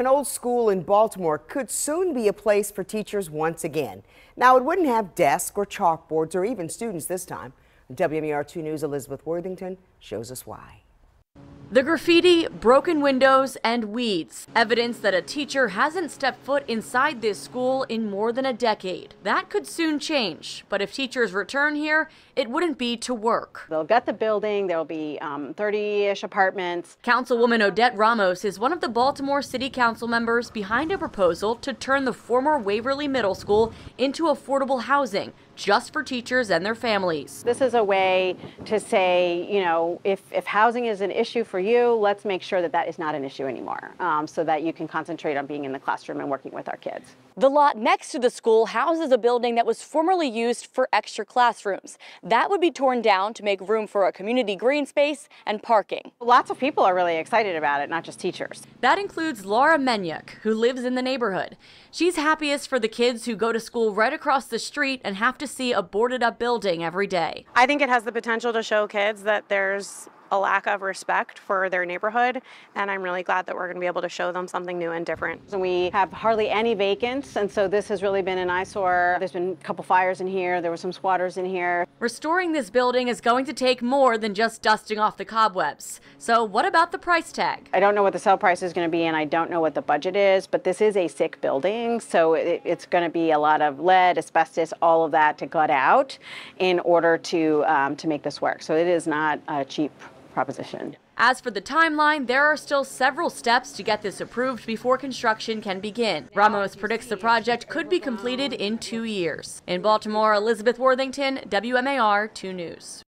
an old school in Baltimore could soon be a place for teachers once again. Now, it wouldn't have desks or chalkboards or even students this time. WMAR 2 News' Elizabeth Worthington shows us why. The graffiti, broken windows, and weeds. Evidence that a teacher hasn't stepped foot inside this school in more than a decade. That could soon change, but if teachers return here, it wouldn't be to work. They'll get the building, there'll be 30-ish um, apartments. Councilwoman Odette Ramos is one of the Baltimore City Council members behind a proposal to turn the former Waverly Middle School into affordable housing just for teachers and their families. This is a way to say, you know, if, if housing is an issue for you, let's make sure that that is not an issue anymore um, so that you can concentrate on being in the classroom and working with our kids. The lot next to the school houses a building that was formerly used for extra classrooms. That would be torn down to make room for a community green space and parking. Lots of people are really excited about it, not just teachers. That includes Laura Menyuk, who lives in the neighborhood. She's happiest for the kids who go to school right across the street and have to see a boarded up building every day. I think it has the potential to show kids that there's a lack of respect for their neighborhood, and I'm really glad that we're going to be able to show them something new and different. And we have hardly any vacants, and so this has really been an eyesore. There's been a couple fires in here, there were some squatters in here. Restoring this building is going to take more than just dusting off the cobwebs. So what about the price tag? I don't know what the sale price is going to be, and I don't know what the budget is, but this is a sick building, so it, it's going to be a lot of lead, asbestos, all of that to gut out in order to, um, to make this work. So it is not a cheap proposition. As for the timeline, there are still several steps to get this approved before construction can begin. Ramos predicts the project could be completed in two years. In Baltimore, Elizabeth Worthington, WMAR 2 News.